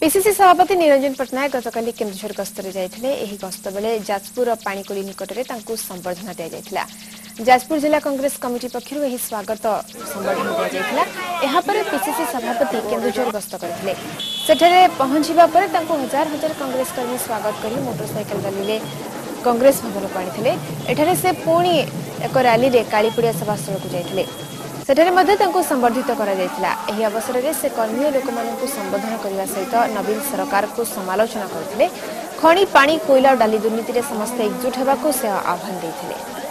PCC ସଭାପତି ନିରଞ୍ଜନ ପଟ୍ଟନାୟକ ଗତକାଲି କେନ୍ଦୁଝର ଗସ୍ତରେ ଯାଇଥିଲେ ଏହି ଗସ୍ତ ବେଳେ ଯାଜପୁରର ପାଣିକୋଲି ନିକଟରେ ତାଙ୍କୁ ସମ୍ବର୍ଦ୍ଧନା ଦିଆଯାଇଥିଲା ଯାଜପୁର ଜିଲ୍ଲା କଂଗ୍ରେସ କମିଟି ପକ୍ଷରୁ ଏହି ସ୍ୱାଗତ ସମ୍ବର୍ଦ୍ଧନା ଦିଆଯାଇଥିଲା ଏହାପରେ ପିସିସି ସଭାପତି କେନ୍ଦୁଝର ଗସ୍ତ କରିଥିଲେ ସେଠାରେ ପହଞ୍ଚିବା ପରେ ତାଙ୍କୁ ହଜାର ହଜାର କଂଗ୍ରେସ କର୍ମୀ ସ୍ୱାଗତ କରି ମୋଟରସାଇକେଲ ରାଲିରେ କଂଗ୍ରେସ ଭବନକୁ ଆଣିଥିଲେ ଏଠାରେ ସେ ପୁଣି ଏକ ରାଲିରେ କାଳିପଡ଼ିଆ ସଭାସ୍ଥଳକୁ ଯାଇଥିଲେ ସେଠାରେ ମଧ୍ୟ ତାଙ୍କୁ ସମ୍ବର୍ଦ୍ଧିତ କରାଯାଇଥିଲା ଏହି ଅବସରରେ ସେ କର୍ମୀ ଲୋକମାନଙ୍କୁ ସମ୍ବୋଧନ କରିବା ସହିତ ନବୀନ ସରକାରଙ୍କୁ ସମାଲୋଚନା କରିଥିଲେ ଖଣି ପାଣି କୋଇଲା ଓ ଡାଲି ଦୁର୍ନୀତିରେ ସମସ୍ତେ ଏକଜୁଟ ହେବାକୁ ସେ ଆହ୍ୱାନ ଦେଇଥିଲେ